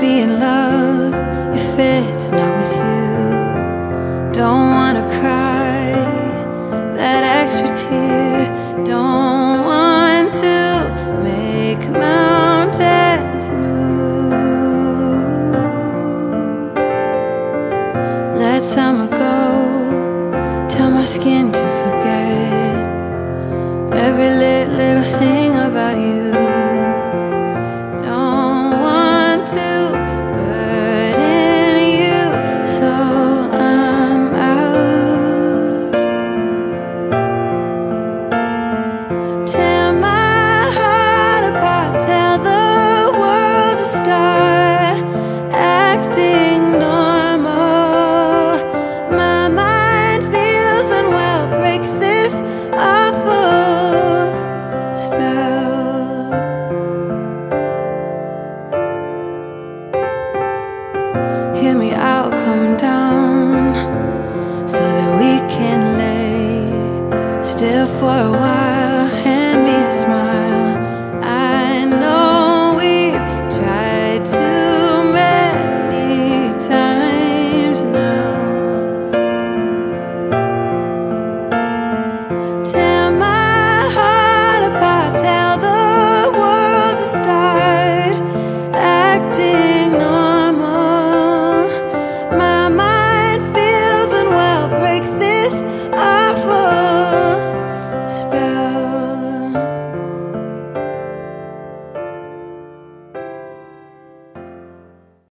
be in love if it's not with you. Don't wanna cry that extra tear. Don't want to make mountains move. Let summer go. Tell my skin to forget. I'll come down so that we can lay still for a while.